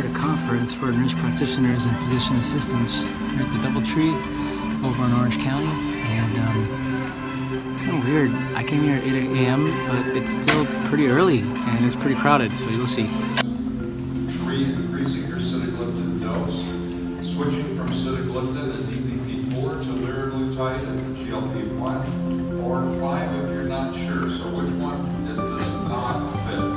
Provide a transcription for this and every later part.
here a conference for nurse practitioners and physician assistants here at the Doubletree over in Orange County. And um, it's kind of weird. I came here at 8 a.m., but it's still pretty early and it's pretty crowded, so you'll see. Three, increasing your sitagliptin dose, switching from sitagliptin and DPP-4 to liraglutide and GLP-1, or five if you're not sure. So which one does not fit?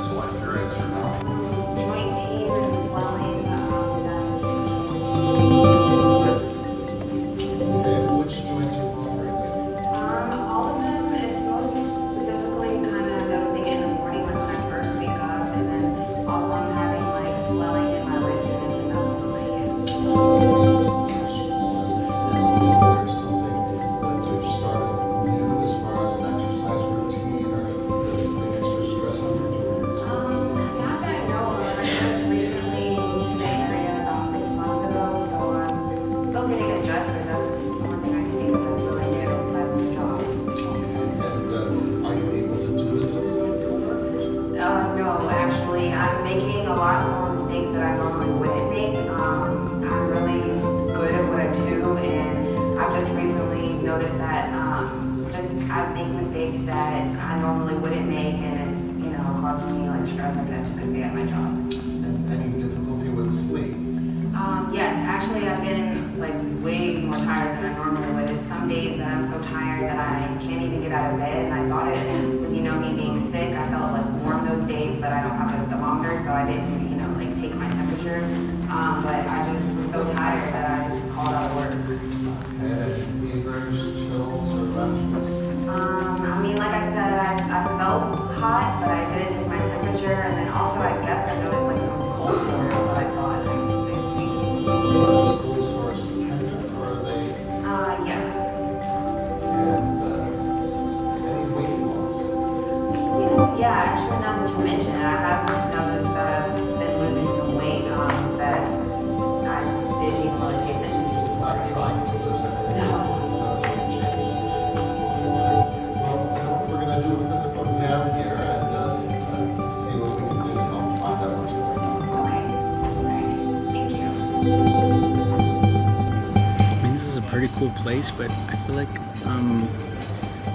Uh, no, actually, I'm making a lot more mistakes that I normally wouldn't make. Um, I'm really good at what I do, and I've just recently noticed that um, just I make mistakes that I normally wouldn't make, and it's you know causing me like stress, I guess you could say, at my job. Tired that I can't even get out of bed, and I thought it was, you know, me being sick. I felt like warm those days, but I don't have a thermometer, so I didn't, you know, like take my temperature. Um, but I just was so tired that I just called out of work. And fevers, chills, or rashes? Um, I mean, like I said, I, I felt hot, but I didn't actually, now mention it, I have noticed that I've been losing some weight um, that I didn't even really pay attention to. Not trying to lose anything, just it's noticing a change. Well, we're gonna do a physical exam here and uh, uh, see what we can do to help find out what's going on. Okay, all right, thank you. I mean, this is a pretty cool place, but I feel like um,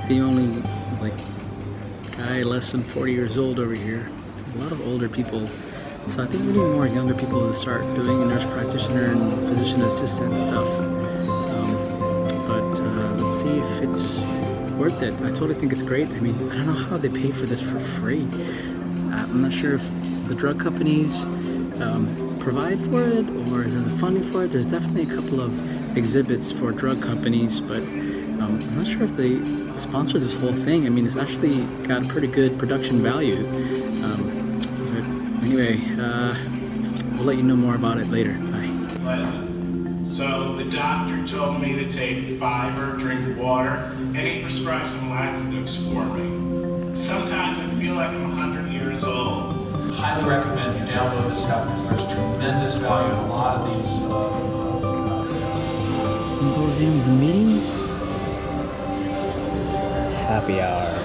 the only like guy less than 40 years old over here. A lot of older people, so I think we need more younger people to start doing nurse practitioner and physician assistant stuff. Um, but uh, let's see if it's worth it. I totally think it's great. I mean, I don't know how they pay for this for free. Uh, I'm not sure if the drug companies um, provide for it or is there the funding for it. There's definitely a couple of exhibits for drug companies, but um, I'm not sure if they sponsor this whole thing. I mean, it's actually got a pretty good production value. Um, but anyway, uh, we'll let you know more about it later. Bye. Pleasant. So the doctor told me to take fiber, drink water, and he prescribed some laxatives for me. Sometimes I feel like I'm 100 years old. highly recommend you download this app because there's tremendous value in a lot of these. Uh, uh, Symposiums and meetings. Happy hour.